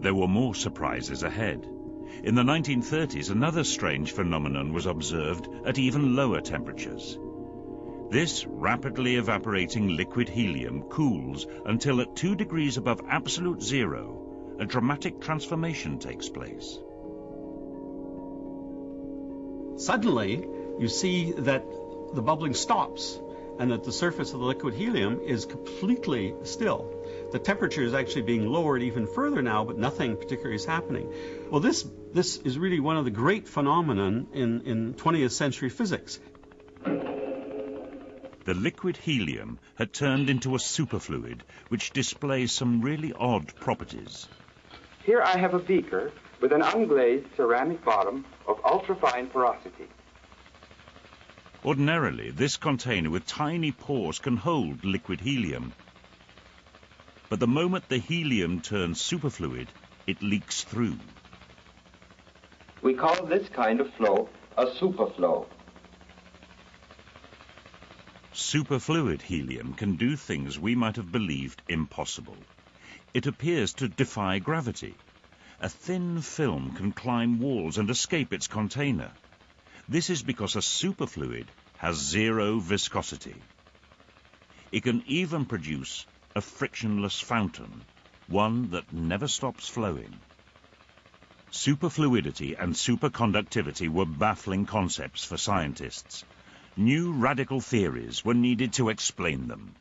there were more surprises ahead. In the 1930s, another strange phenomenon was observed at even lower temperatures. This rapidly evaporating liquid helium cools until at 2 degrees above absolute zero, a dramatic transformation takes place. Suddenly, you see that the bubbling stops and that the surface of the liquid helium is completely still. The temperature is actually being lowered even further now, but nothing particularly is happening. Well, this, this is really one of the great phenomenon in, in 20th century physics. The liquid helium had turned into a superfluid, which displays some really odd properties. Here I have a beaker with an unglazed ceramic bottom of ultrafine porosity. Ordinarily, this container with tiny pores can hold liquid helium. But the moment the helium turns superfluid, it leaks through. We call this kind of flow a superflow. Superfluid helium can do things we might have believed impossible. It appears to defy gravity. A thin film can climb walls and escape its container. This is because a superfluid has zero viscosity. It can even produce a frictionless fountain, one that never stops flowing. Superfluidity and superconductivity were baffling concepts for scientists. New radical theories were needed to explain them.